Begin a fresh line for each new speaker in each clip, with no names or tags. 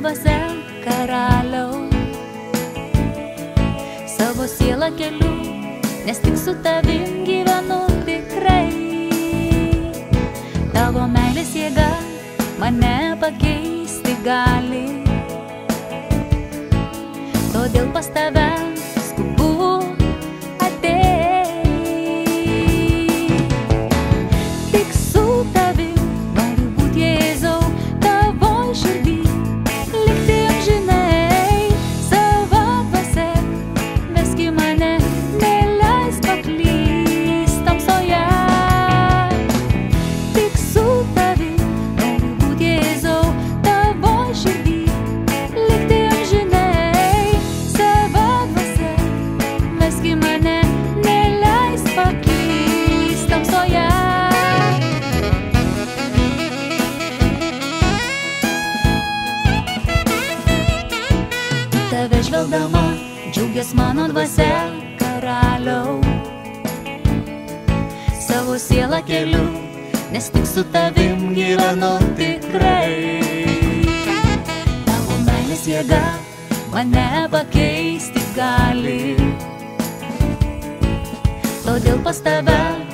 dvasia karaliau. Savo sielą keliu, nes tik su tavim gyvenu tikrai. Tavo meilės jėga mane pakeisti gali. Todėl pas tave džiaugias mano dvasia, karaliau. Savo sielą keliu, nes tik su tavim gyvenu tikrai. Tavo meilės jėga mane pakeisti gali. Todėl pas tave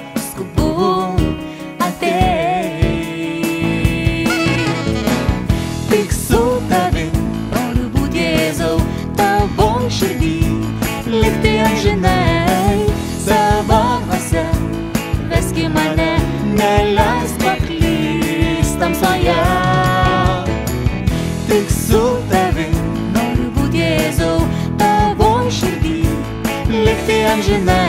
amžinai, savo dvasia, veski mane, neleis paklyst tamsoje. Tik su tavim noriu būti Jėzau, tavo širdį, likti amžinai,